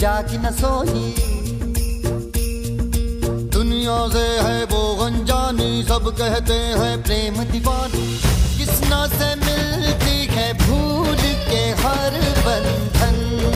जाग न सोई दुनिया से है वो गंजानी सब कहते हैं प्रेम दीवार